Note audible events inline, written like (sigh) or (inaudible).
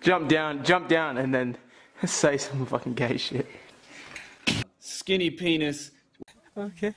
jump down, jump down, and then (laughs) say some fucking gay shit. Skinny penis. Okay.